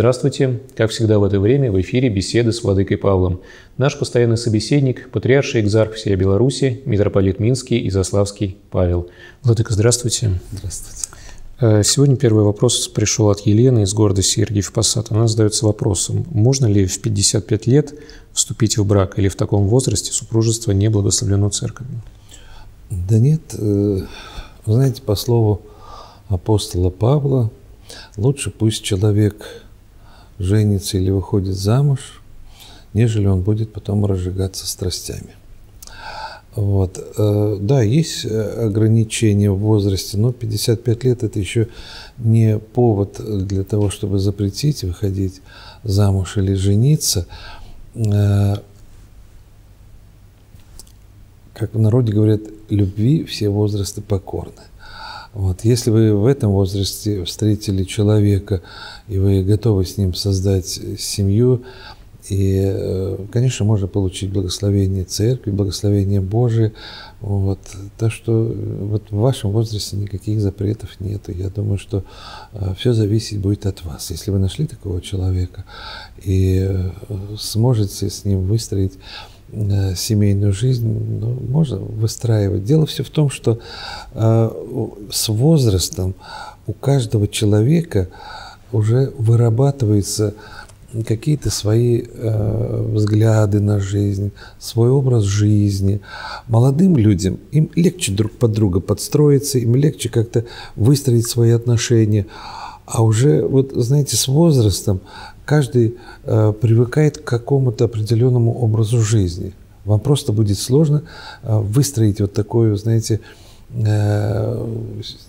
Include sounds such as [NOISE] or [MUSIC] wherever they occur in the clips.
Здравствуйте! Как всегда в это время в эфире беседы с Владыкой Павлом. Наш постоянный собеседник – патриарший экзарх всей Беларуси, митрополит Минский и Заславский Павел. Владыка, здравствуйте! Здравствуйте! Э, сегодня первый вопрос пришел от Елены из города Сергиев Посад. Она задается вопросом, можно ли в 55 лет вступить в брак или в таком возрасте супружество не благословлено церковью? Да нет, э, знаете, по слову апостола Павла, лучше пусть человек женится или выходит замуж, нежели он будет потом разжигаться страстями. Вот. Э, да, есть э, ограничения в возрасте, но 55 лет это еще не повод для того, чтобы запретить выходить замуж или жениться. Э, как в народе говорят, любви все возрасты покорны. Вот. Если вы в этом возрасте встретили человека, и вы готовы с ним создать семью, и, э, конечно, можно получить благословение церкви, благословение Божие. Вот. Так что э, вот в вашем возрасте никаких запретов нет. Я думаю, что э, все зависеть будет от вас. Если вы нашли такого человека и сможете с ним выстроить семейную жизнь ну, можно выстраивать. Дело все в том, что э, с возрастом у каждого человека уже вырабатываются какие-то свои э, взгляды на жизнь, свой образ жизни. Молодым людям им легче друг под друга подстроиться, им легче как-то выстроить свои отношения. А уже, вот, знаете, с возрастом каждый э, привыкает к какому-то определенному образу жизни. Вам просто будет сложно э, выстроить вот такую, знаете, э,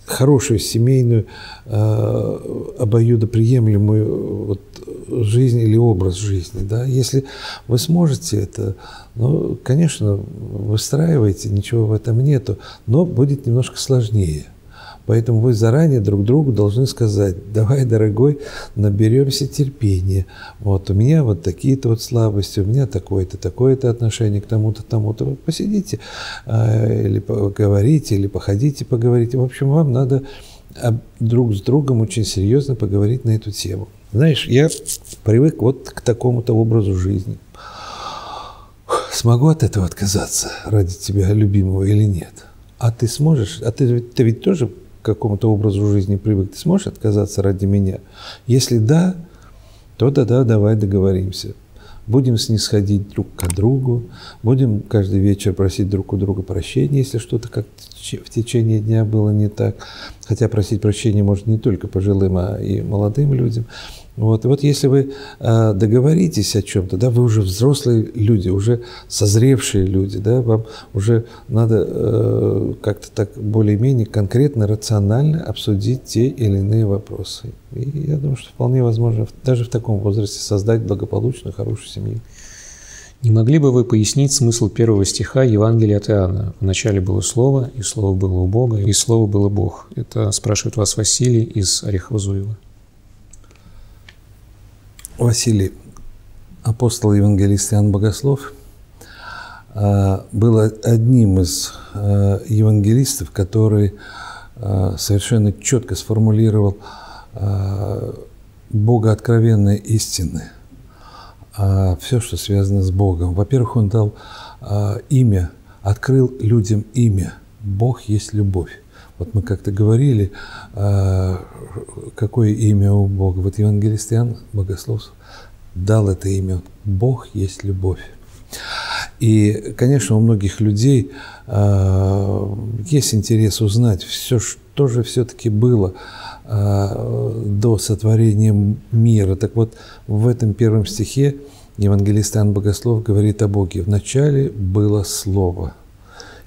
хорошую семейную, э, обоюдоприемлемую вот, жизнь или образ жизни. Да? Если вы сможете это, ну, конечно, выстраивайте, ничего в этом нету, но будет немножко сложнее – Поэтому вы заранее друг другу должны сказать, давай, дорогой, наберемся терпения. Вот у меня вот такие-то вот слабости, у меня такое-то, такое-то отношение к тому-то, тому-то. Вот посидите э, или поговорите, или походите, поговорите. В общем, вам надо друг с другом очень серьезно поговорить на эту тему. Знаешь, я привык вот к такому-то образу жизни. Смогу от этого отказаться ради тебя, любимого, или нет? А ты сможешь? А ты, ты ведь тоже к какому-то образу жизни привык, ты сможешь отказаться ради меня? Если да, то да-да, давай договоримся. Будем снисходить друг к другу, будем каждый вечер просить друг у друга прощения, если что-то как в течение дня было не так. Хотя просить прощения может не только пожилым, а и молодым людям. Вот, и вот если вы э, договоритесь о чем-то, да, вы уже взрослые люди, уже созревшие люди, да, вам уже надо э, как-то так более-менее конкретно, рационально обсудить те или иные вопросы. И я думаю, что вполне возможно даже в таком возрасте создать благополучную, хорошую семью. Не могли бы вы пояснить смысл первого стиха Евангелия от Иоанна? Вначале было Слово, и Слово было у Бога, и Слово было Бог. Это спрашивает вас Василий из Орехово-Зуева. Василий, апостол евангелист Иоанн Богослов, а, был одним из а, евангелистов, который а, совершенно четко сформулировал богооткровенные истины, все, что связано с Богом. Во-первых, он дал имя, открыл людям имя. Бог есть любовь. Вот мы как-то говорили, а, какое имя у Бога. Вот евангелист Иоанн Богослов дал это имя. Бог есть любовь. И, конечно, у многих людей э, есть интерес узнать все, что же все-таки было э, до сотворения мира. Так вот, в этом первом стихе евангелист Иоанн Богослов говорит о Боге. «Вначале было Слово,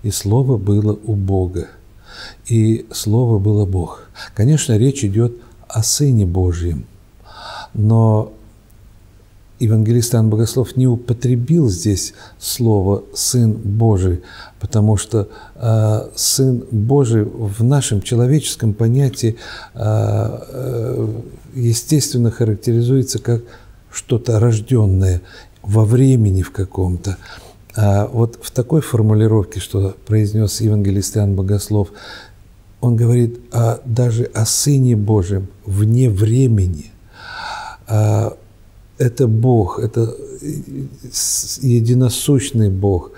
и Слово было у Бога, и Слово было Бог. Конечно, речь идет о Сыне Божьем, но евангелист Иоанн Богослов не употребил здесь слово «Сын Божий», потому что э, Сын Божий в нашем человеческом понятии э, э, естественно характеризуется как что-то рожденное во времени в каком-то. А вот в такой формулировке, что произнес евангелист Иоанн Богослов, он говорит о, даже о Сыне Божьем вне времени. А, это Бог, это единосущный Бог.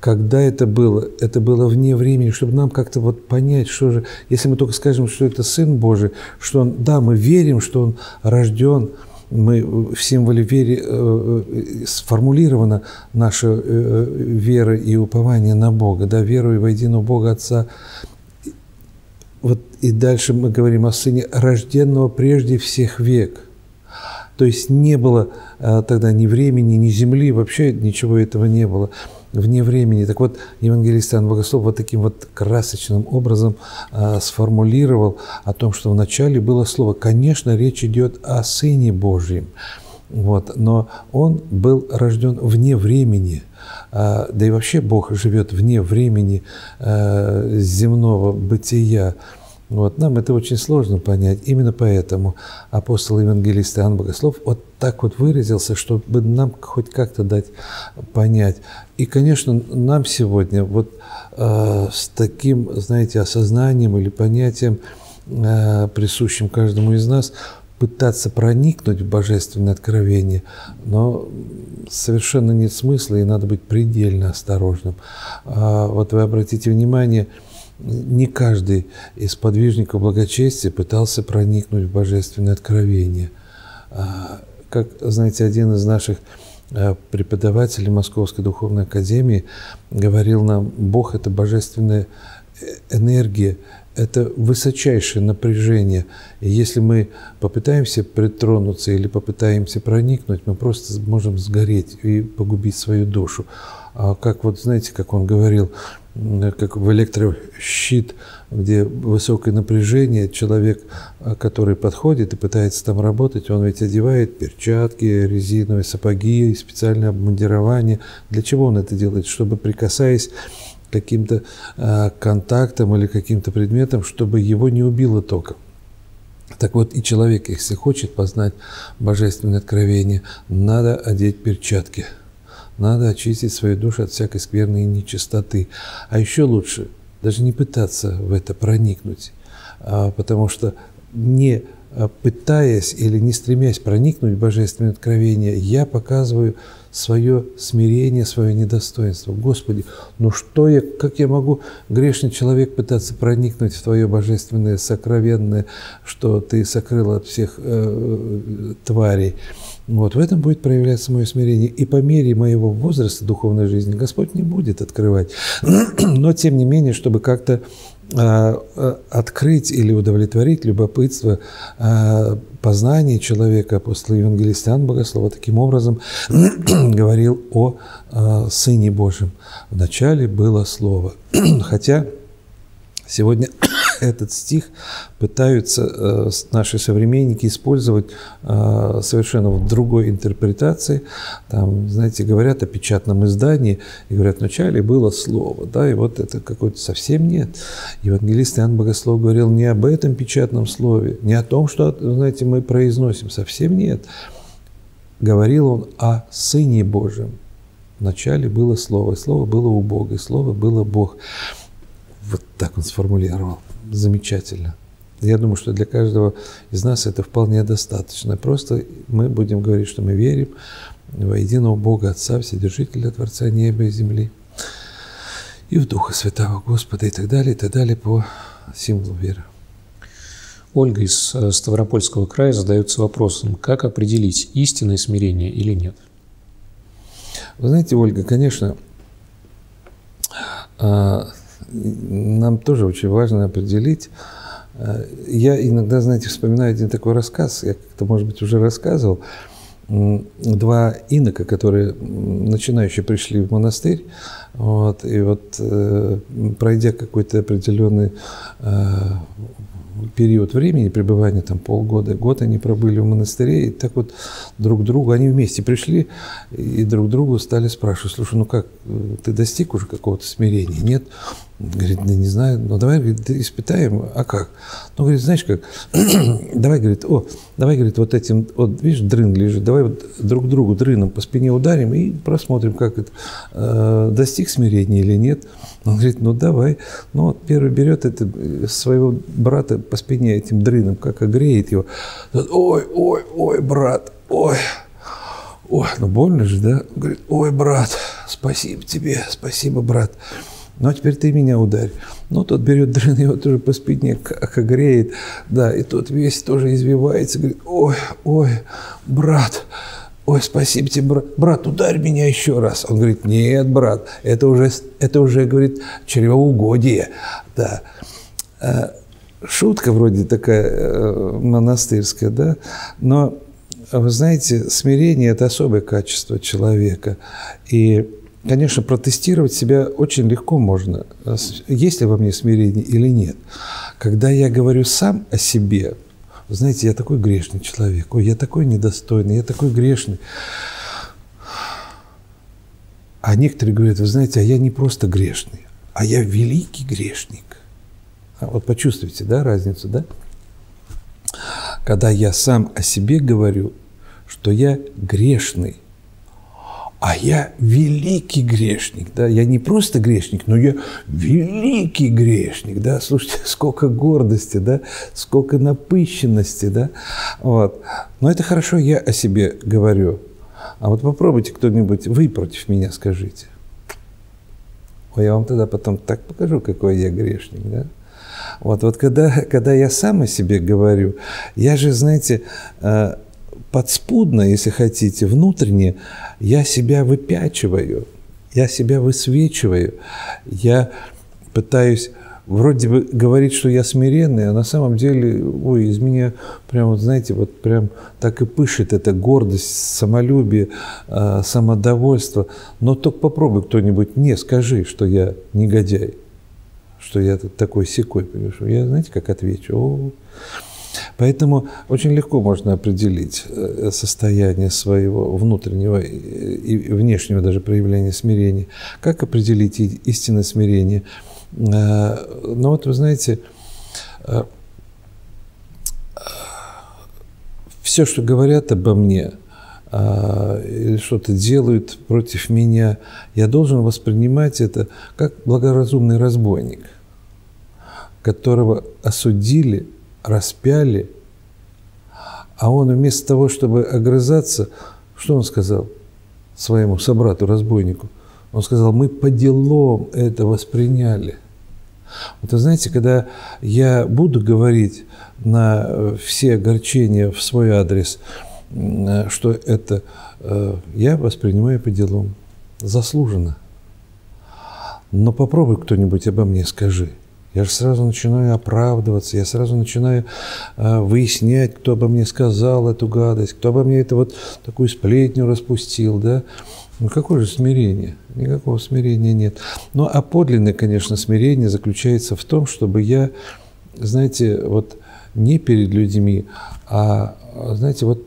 Когда это было? Это было вне времени, чтобы нам как-то вот понять, что же, если мы только скажем, что это Сын Божий, что Он, да, мы верим, что Он рожден, мы в символе веры э, э, сформулирована наша э, вера и упование на Бога, да, верую в единого Бога Отца. Вот и дальше мы говорим о Сыне, рожденного прежде всех век. То есть не было тогда ни времени, ни земли, вообще ничего этого не было вне времени. Так вот, евангелист Иоанн Богослов вот таким вот красочным образом э, сформулировал о том, что вначале было слово. Конечно, речь идет о Сыне Божьем, вот, но Он был рожден вне времени. Э, да и вообще Бог живет вне времени э, земного бытия. Вот, нам это очень сложно понять. Именно поэтому апостол евангелист Иоанн Богослов вот так вот выразился, чтобы нам хоть как-то дать понять. И, конечно, нам сегодня вот э, с таким, знаете, осознанием или понятием, э, присущим каждому из нас, пытаться проникнуть в божественное откровение, но совершенно нет смысла, и надо быть предельно осторожным. А вот вы обратите внимание, не каждый из подвижников благочестия пытался проникнуть в божественное откровение. А, как, знаете, один из наших э, преподавателей Московской Духовной Академии говорил нам, Бог – это божественная э, энергия, это высочайшее напряжение. И если мы попытаемся притронуться или попытаемся проникнуть, мы просто можем сгореть и погубить свою душу. А как вот, знаете, как он говорил, как в электрощит, где высокое напряжение, человек, а, который подходит и пытается там работать, он ведь одевает перчатки, резиновые сапоги, специальное обмундирование. Для чего он это делает? Чтобы, прикасаясь каким-то э, контактам или каким-то предметам, чтобы его не убило током. Так вот, и человек, если хочет познать божественное откровение, надо одеть перчатки – надо очистить свою душу от всякой скверной нечистоты. А еще лучше даже не пытаться в это проникнуть, а, потому что не а, пытаясь или не стремясь проникнуть в божественное откровение, я показываю свое смирение, свое недостоинство. Господи, ну что я, как я могу, грешный человек, пытаться проникнуть в Твое божественное, сокровенное, что Ты сокрыл от всех э, тварей. Вот, в этом будет проявляться мое смирение. И по мере моего возраста духовной жизни Господь не будет открывать. [CLEARS THROAT] Но, тем не менее, чтобы как-то а, открыть или удовлетворить любопытство а, познания человека, апостол евангелист Богослова таким образом [CLEARS THROAT] говорил о Сыне Божьем. Вначале было Слово. [CLEARS THROAT] Хотя сегодня этот стих пытаются э, наши современники использовать э, совершенно в другой интерпретации. Там, знаете, говорят о печатном издании, и говорят, вначале было слово, да, и вот это какое-то совсем нет. Евангелист Иоанн Богослов говорил не об этом печатном слове, не о том, что, знаете, мы произносим, совсем нет. Говорил он о Сыне Божьем. Вначале было Слово, и Слово было у Бога, и Слово было Бог. Вот так он сформулировал замечательно. Я думаю, что для каждого из нас это вполне достаточно. Просто мы будем говорить, что мы верим во единого Бога Отца, Вседержителя Творца неба и земли, и в Духа Святого Господа, и так далее, и так далее по символу веры. Ольга из э, Ставропольского края задается вопросом, как определить истинное смирение или нет? Вы знаете, Ольга, конечно, а, нам тоже очень важно определить. Э, я иногда, знаете, вспоминаю один такой рассказ, я как-то, может быть, уже рассказывал. Два инока, которые начинающие пришли в монастырь, вот, и вот э, пройдя какой-то определенный э, период времени пребывания, там полгода, год они пробыли в монастыре, и так вот друг другу, они вместе пришли и друг другу стали спрашивать, слушай, ну как, ты достиг уже какого-то смирения? Нет? Говорит, да не знаю, ну давай говорит, испытаем, а как? Ну, говорит, знаешь как, [CLEARS THROAT] давай, говорит, о, давай, говорит, вот этим, вот видишь, дрын лежит, давай вот друг другу дрыном по спине ударим и просмотрим, как это, э, достиг смирения или нет. Он говорит, ну давай. Ну, вот первый берет это, э, своего брата по спине этим дрыном, как огреет его. Ой, ой, ой, брат, ой, ой, ну больно же, да? Он говорит, ой, брат, спасибо тебе, спасибо, брат. Ну, а теперь ты меня ударь. Ну, тот берет дрын, его тоже по спине как огреет. Да, и тот весь тоже извивается. Говорит, ой, ой, брат, ой, спасибо тебе, брат. Брат, ударь меня еще раз. Он говорит, нет, брат, это уже, это уже говорит, чревоугодие. Да. А, шутка вроде такая э, монастырская, да, но вы знаете, смирение – это особое качество человека. И Конечно, протестировать себя очень легко можно, есть ли во мне смирение или нет. Когда я говорю сам о себе, знаете, я такой грешный человек, ой, я такой недостойный, я такой грешный. А некоторые говорят, вы знаете, а я не просто грешный, а я великий грешник. А вот почувствуйте, да, разницу, да? Когда я сам о себе говорю, что я грешный, а я великий грешник, да, я не просто грешник, но я великий грешник, да, слушайте, [LAUGHS] сколько гордости, да, сколько напыщенности, да, вот. Но это хорошо, я о себе говорю. А вот попробуйте кто-нибудь, вы против меня скажите. Ой, я вам тогда потом так покажу, какой я грешник, да. Вот, вот когда, когда я сам о себе говорю, я же, знаете, э, подспудно, если хотите, внутренне, я себя выпячиваю, я себя высвечиваю, я пытаюсь вроде бы говорить, что я смиренный, а на самом деле, ой, из меня прям, вот знаете, вот прям так и пышет эта гордость, самолюбие, э, самодовольство. Но только попробуй кто-нибудь мне скажи, что я негодяй, что я такой секой, понимаешь? Я, знаете, как отвечу? О, Поэтому очень легко можно определить э, состояние своего внутреннего и внешнего даже проявления смирения. Как определить истинное смирение? Э, ну вот вы знаете, э, все, что говорят обо мне, или что-то делают против меня, я должен воспринимать это как благоразумный разбойник, которого осудили распяли, а он вместо того, чтобы огрызаться, что он сказал своему собрату-разбойнику? Он сказал, мы по делам это восприняли. Вот вы знаете, когда я буду говорить на все огорчения в свой адрес, что это э, я воспринимаю по делам, заслуженно. Но попробуй кто-нибудь обо мне скажи – я же сразу начинаю оправдываться, я сразу начинаю э, выяснять, кто обо мне сказал эту гадость, кто обо мне это вот такую сплетню распустил, да. Ну какое же смирение? Никакого смирения нет. Ну а подлинное, конечно, смирение заключается в том, чтобы я, знаете, вот не перед людьми, а, знаете, вот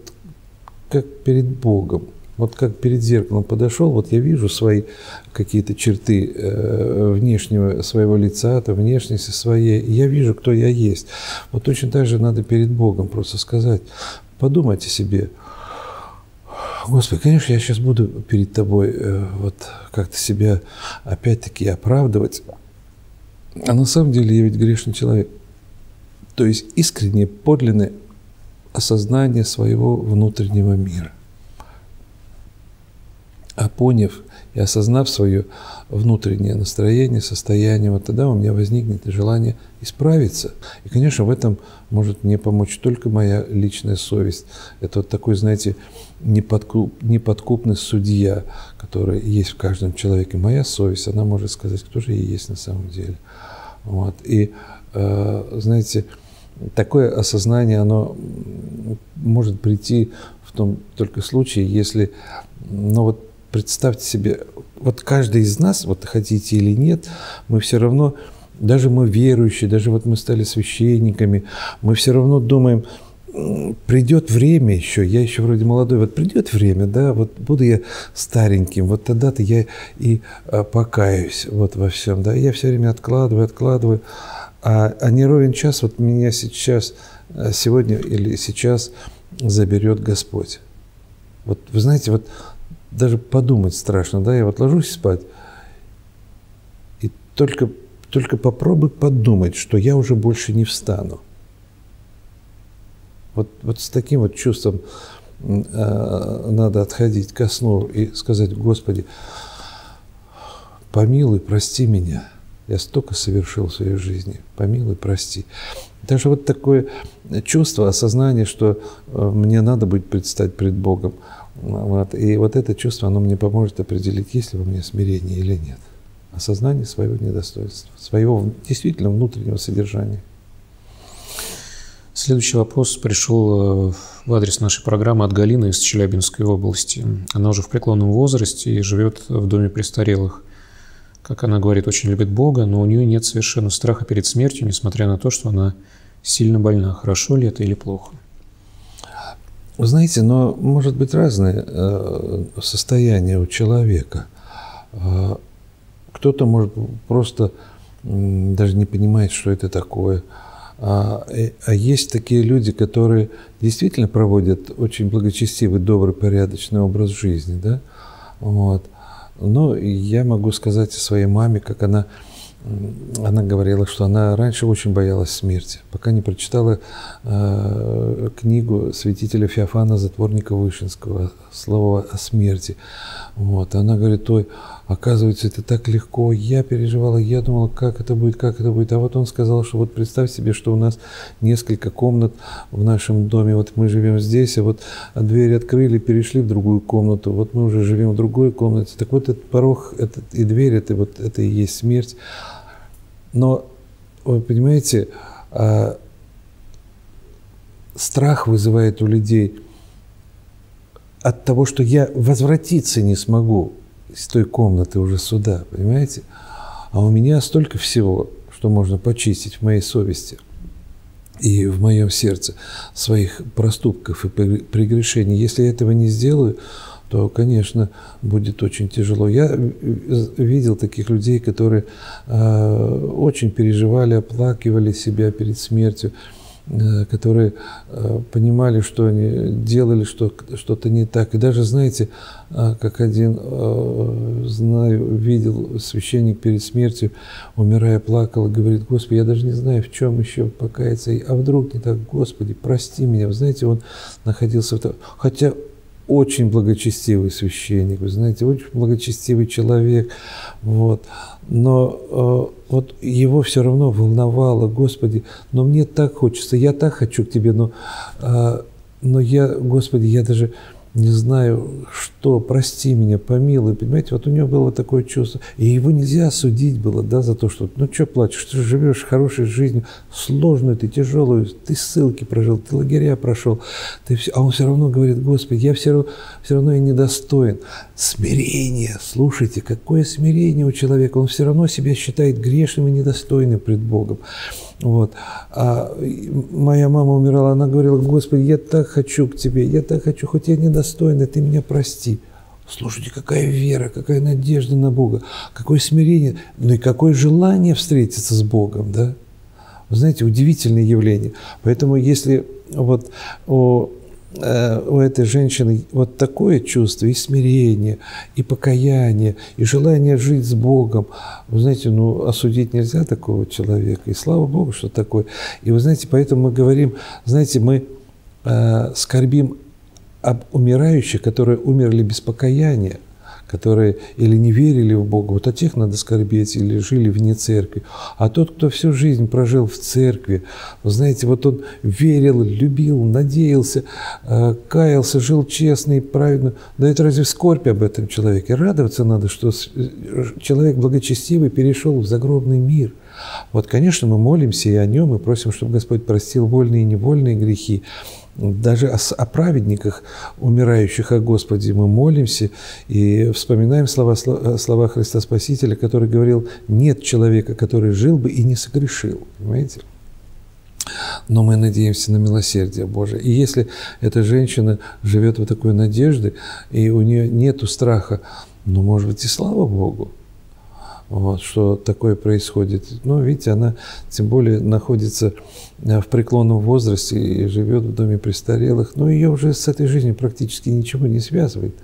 как перед Богом. Вот как перед зеркалом подошел, вот я вижу свои какие-то черты э, внешнего своего лица, то внешности своей, я вижу, кто я есть. Вот точно так же надо перед Богом просто сказать, подумайте себе, Господи, конечно, я сейчас буду перед тобой э, вот как-то себя опять-таки оправдывать, а на самом деле я ведь грешный человек. То есть искреннее, подлинное осознание своего внутреннего мира – а поняв и осознав свое внутреннее настроение, состояние, вот тогда у меня возникнет желание исправиться. И, конечно, в этом может мне помочь только моя личная совесть. Это вот такой, знаете, неподкуп, неподкупный судья, который есть в каждом человеке. Моя совесть, она может сказать, кто же я есть на самом деле. Вот. И, э, знаете, такое осознание, оно может прийти в том только случае, если ну вот представьте себе, вот каждый из нас, вот хотите или нет, мы все равно даже мы верующие, даже вот мы стали священниками, мы все равно думаем, придет время еще, я еще вроде молодой, вот придет время, да, вот буду я стареньким, вот тогда-то я и а, покаюсь вот во всем, да, я все время откладываю, откладываю, а, а не ровен час вот меня сейчас, а, сегодня или сейчас заберет Господь. Вот вы знаете, вот даже подумать страшно, да, я вот ложусь спать, и только, только попробуй подумать, что я уже больше не встану. Вот, вот с таким вот чувством э, надо отходить ко сну и сказать, Господи, помилуй, прости меня. Я столько совершил в своей жизни. Помилуй, прости. Даже вот такое чувство, осознание, что э, мне надо будет предстать пред Богом. Вот. И вот это чувство, оно мне поможет определить, есть ли во мне смирение или нет. Осознание своего недостоинства, своего действительно внутреннего содержания. Следующий вопрос пришел э, в адрес нашей программы от Галины из Челябинской области. Она уже в преклонном возрасте и живет в доме престарелых. Как она говорит, очень любит Бога, но у нее нет совершенно страха перед смертью, несмотря на то, что она сильно больна. Хорошо ли это или плохо? Вы знаете, но может быть разное э, состояние у человека. Э, кто-то может просто даже не понимает, что это такое – а, э, а есть такие люди, которые действительно проводят очень благочестивый, добрый, порядочный образ жизни, да, вот. Но я могу сказать о своей маме, как она, она говорила, что она раньше очень боялась смерти, пока не прочитала э, книгу святителя Феофана Затворника Вышинского «Слово о смерти». Вот. Она говорит, ой, Оказывается, это так легко. Я переживала, я думала, как это будет, как это будет. А вот он сказал, что вот представь себе, что у нас несколько комнат в нашем доме. Вот мы живем здесь, а вот дверь открыли, перешли в другую комнату. Вот мы уже живем в другой комнате. Так вот этот порог этот, и дверь, это, вот, это и есть смерть. Но, вы понимаете, а, страх вызывает у людей от того, что я возвратиться не смогу из той комнаты уже сюда, понимаете? А у меня столько всего, что можно почистить в моей совести и в моем сердце своих проступков и прегрешений. Если я этого не сделаю, то, конечно, будет очень тяжело. Я видел таких людей, которые э, очень переживали, оплакивали себя перед смертью. Э, которые э, понимали, что они делали что, что-то не так. И даже, знаете, э, как один, знаю, видел священник перед смертью, умирая, плакал говорит, Господи, я даже не знаю, в чем еще покаяться. А вдруг не так, Господи, прости меня. Вы знаете, он находился в... том, Хотя очень благочестивый священник, вы знаете, очень благочестивый человек, вот. Но э, вот его все равно волновало, Господи, но мне так хочется, я так хочу к Тебе, но, э, но я, Господи, я даже не знаю, что, прости меня, помилуй. Понимаете, вот у него было такое чувство. И его нельзя судить было, да, за то, что, ну, что плачешь, ты живешь хорошей жизнью, сложную ты, тяжелую, ты ссылки прожил, ты лагеря прошел, ты все, а он все равно говорит, Господи, я все равно, все равно и недостоин. Смирение, слушайте, какое смирение у человека, он все равно себя считает грешным и недостойным пред Богом. Вот. А моя мама умирала, она говорила, Господи, я так хочу к Тебе, я так хочу, хоть я недостойна, Ты меня прости. Слушайте, какая вера, какая надежда на Бога, какое смирение, ну и какое желание встретиться с Богом, да? Вы знаете, удивительное явление. Поэтому если вот о Э, у этой женщины вот такое чувство и смирение, и покаяние, и желание жить с Богом. Вы знаете, ну, осудить нельзя такого человека, и слава Богу, что такое. И вы знаете, поэтому мы говорим, знаете, мы э, скорбим об умирающих, которые умерли без покаяния которые или не верили в Бога, вот о тех надо скорбеть, или жили вне церкви. А тот, кто всю жизнь прожил в церкви, вы знаете, вот он верил, любил, надеялся, э, каялся, жил честно и праведно. Да это разве скорбь об этом человеке? Радоваться надо, что э, человек благочестивый перешел в загробный мир. Вот, конечно, мы молимся и о нем, и просим, чтобы Господь простил вольные и невольные грехи. Даже о, о праведниках, умирающих о Господе, мы молимся и вспоминаем слова, слова Христа Спасителя, который говорил, нет человека, который жил бы и не согрешил. Понимаете? Но мы надеемся на милосердие Божие. И если эта женщина живет в такой надежде, и у нее нет страха, ну, может быть, и слава Богу, вот, что такое происходит. Но, видите, она тем более находится э, в преклонном возрасте и живет в доме престарелых, но ее уже с этой жизнью практически ничего не связывает.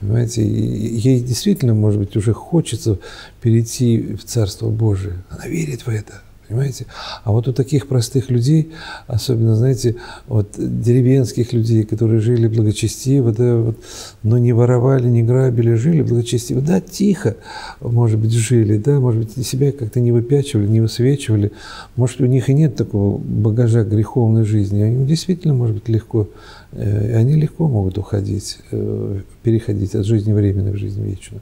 Понимаете, ей действительно, может быть, уже хочется перейти в Царство Божие. Она верит в это. Понимаете? А вот у таких простых людей, особенно, знаете, вот деревенских людей, которые жили благочестиво, да, вот, но не воровали, не грабили, жили благочестиво, да, тихо, может быть, жили, да, может быть, себя как-то не выпячивали, не высвечивали, может, у них и нет такого багажа греховной жизни, а им действительно, может быть, легко, э, они легко могут уходить, э, переходить от жизни временной в жизнь вечную.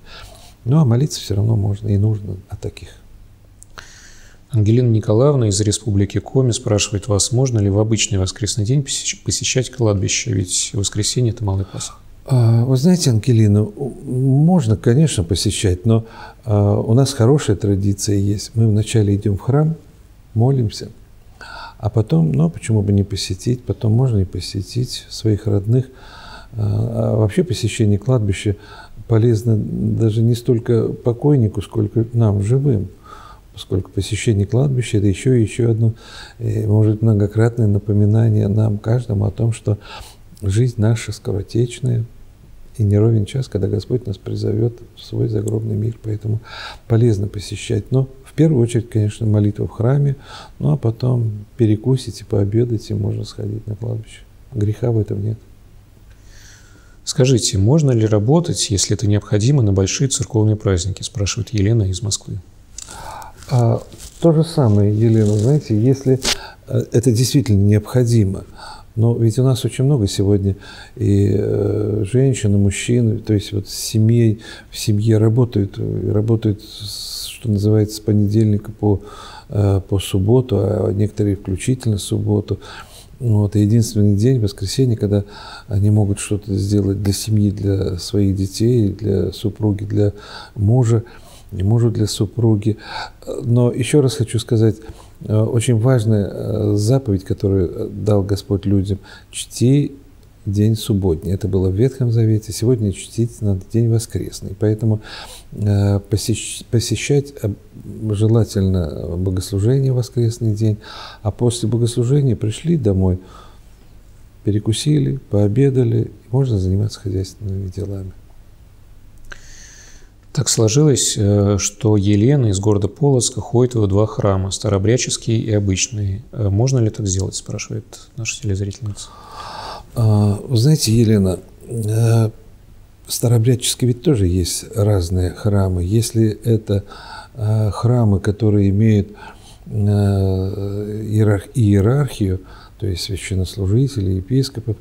Ну, а молиться все равно можно и нужно о таких. Ангелина Николаевна из Республики Коми спрашивает вас, можно ли в обычный воскресный день посещать кладбище, ведь воскресенье – это Малый Пасх. А, вы знаете, Ангелина, можно, конечно, посещать, но а, у нас хорошая традиция есть. Мы вначале идем в храм, молимся, а потом, ну, почему бы не посетить, потом можно и посетить своих родных. А, вообще посещение кладбища полезно даже не столько покойнику, сколько нам, живым – поскольку посещение кладбища – это еще и еще одно, э, может, многократное напоминание нам, каждому, о том, что жизнь наша скоротечная, и не ровен час, когда Господь нас призовет в свой загробный мир. Поэтому полезно посещать. Но в первую очередь, конечно, молитва в храме, ну а потом перекусить и пообедать, и можно сходить на кладбище. Греха в этом нет. Скажите, можно ли работать, если это необходимо, на большие церковные праздники, спрашивает Елена из Москвы. А, то же самое, Елена, знаете, если э, это действительно необходимо, но ведь у нас очень много сегодня и э, женщин, и мужчин, то есть вот семей, в семье работают, работают, что называется, с понедельника по, э, по субботу, а некоторые включительно субботу. Вот, и единственный день, воскресенье, когда они могут что-то сделать для семьи, для своих детей, для супруги, для мужа – не мужу для супруги. Но еще раз хочу сказать, э, очень важная э, заповедь, которую дал Господь людям, чти день субботний. Это было в Ветхом Завете. Сегодня чтить надо день воскресный. Поэтому э, посещать желательно богослужение воскресный день, а после богослужения пришли домой, перекусили, пообедали, можно заниматься хозяйственными делами. Так сложилось, э, что Елена из города Полоцка ходит в два храма, старообрядческий и обычный. Э, можно ли так сделать, спрашивает наша телезрительница. А, вы знаете, Елена, э, старообрядческий ведь тоже есть разные храмы. Если это храмы, которые имеют иерархию, то есть священнослужителей, епископов,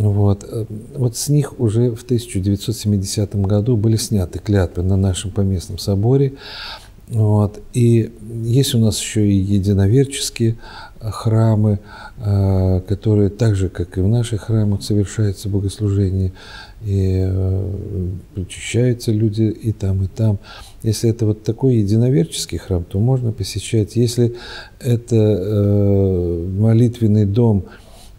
вот. Э, вот с них уже в 1970 году были сняты клятвы на нашем поместном соборе. Вот. И есть у нас еще и единоверческие храмы, э, которые так же, как и в наших храмах, совершаются богослужения, и э, причащаются люди и там, и там. Если это вот такой единоверческий храм, то можно посещать. Если это молитвенный дом,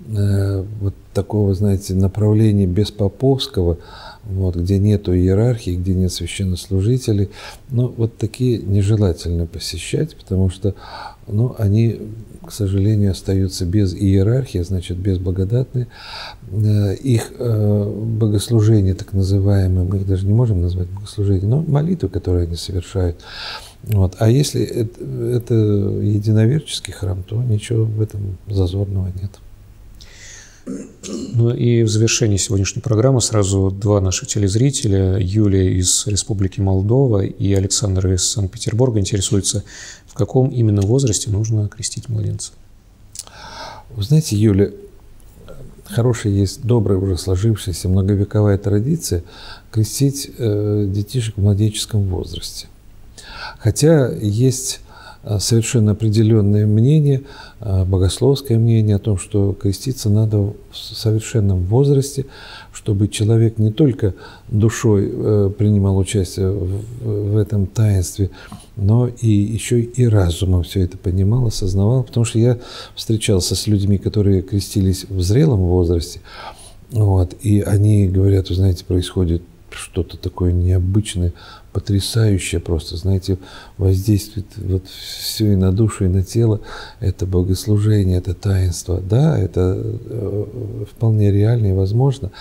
вот такого, знаете, направления беспоповского, вот, где нет иерархии, где нет священнослужителей. Ну, вот такие нежелательно посещать, потому что ну, они, к сожалению, остаются без иерархии, значит, без благодатной. Э, их э, богослужение, так называемое, мы их даже не можем назвать богослужением, но молитвы, которые они совершают. Вот. А если это, это единоверческий храм, то ничего в этом зазорного нет. Ну и в завершении сегодняшней программы сразу два наших телезрителя, Юлия из Республики Молдова и Александр из Санкт-Петербурга, интересуются, в каком именно возрасте нужно крестить младенца. Вы знаете, Юля, хорошая есть, добрая, уже сложившаяся многовековая традиция крестить э, детишек в младенческом возрасте. Хотя есть совершенно определенное мнение, а, богословское мнение о том, что креститься надо в совершенном возрасте, чтобы человек не только душой э, принимал участие в этом таинстве, но и еще и разумом все это понимал, осознавал, потому что я встречался с людьми, которые крестились в зрелом возрасте, вот, и они говорят, вы знаете, происходит что-то такое необычное, потрясающее просто, знаете, воздействует вот все и на душу, и на тело. Это богослужение, это таинство. Да, это э, вполне реально и возможно.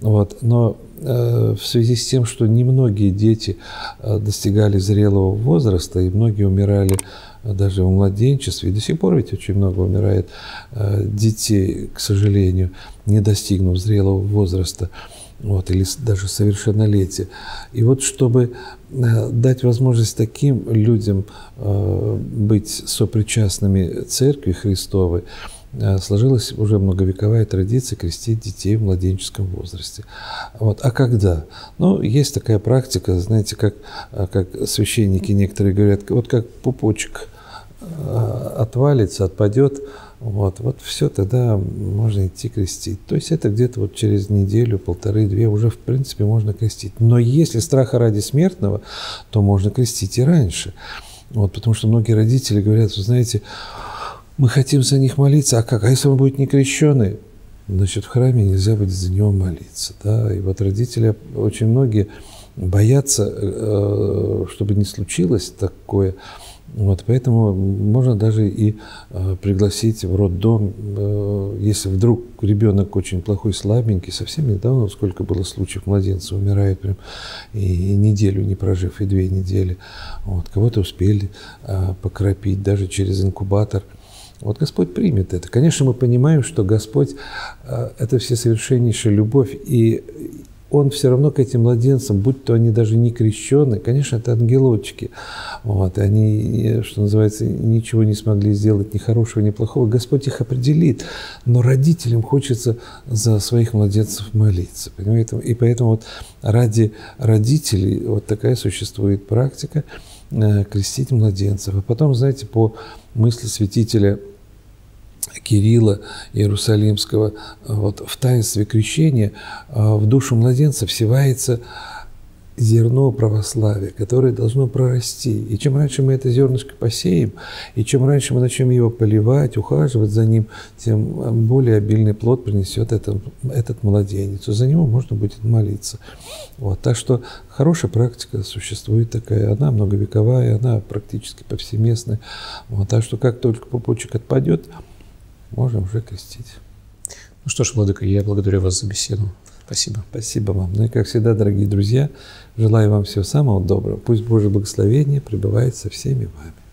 Вот. Но э, в связи с тем, что немногие дети э, достигали зрелого возраста, и многие умирали даже в младенчестве, и до сих пор ведь очень много умирает детей, к сожалению, не достигнув зрелого возраста вот, или даже совершеннолетия. И вот чтобы э, дать возможность таким людям э, быть сопричастными Церкви Христовой, э, сложилась уже многовековая традиция крестить детей в младенческом возрасте. Вот. А когда? Ну, есть такая практика, знаете, как, как священники некоторые говорят, вот как пупочек отвалится, отпадет, вот, вот все, тогда можно идти крестить. То есть это где-то вот через неделю, полторы-две уже, в принципе, можно крестить. Но если страха ради смертного, то можно крестить и раньше. Вот, потому что многие родители говорят, вы знаете, мы хотим за них молиться, а как? А если он будет не крещеный? Значит, в храме нельзя будет за него молиться. Да? И вот родители, очень многие боятся, э, чтобы не случилось такое, вот, поэтому можно даже и э, пригласить в роддом, э, если вдруг ребенок очень плохой, слабенький, совсем недавно, сколько было случаев, младенцы умирают прям и, и неделю не прожив, и две недели. Вот, кого-то успели э, покропить даже через инкубатор. Вот Господь примет это. Конечно, мы понимаем, что Господь э, – это все совершеннейшая любовь, и он все равно к этим младенцам, будь то они даже не крещеные, конечно, это ангелочки, вот, они, что называется, ничего не смогли сделать ни хорошего, ни плохого, Господь их определит, но родителям хочется за своих младенцев молиться, понимаете, и поэтому вот ради родителей вот такая существует практика э, крестить младенцев, а потом, знаете, по мысли святителя Кирилла Иерусалимского, вот, в таинстве крещения а, в душу младенца всевается зерно православия, которое должно прорасти. И чем раньше мы это зернышко посеем, и чем раньше мы начнем его поливать, ухаживать за ним, тем более обильный плод принесет этот, этот младенец. За него можно будет молиться. Вот. Так что хорошая практика существует такая. Она многовековая, она практически повсеместная. Вот. Так что как только пупочек отпадет, можно уже крестить. Ну что ж, Владыка, я благодарю вас за беседу. Спасибо. Спасибо вам. Ну и как всегда, дорогие друзья, желаю вам всего самого доброго. Пусть Божье благословение пребывает со всеми вами.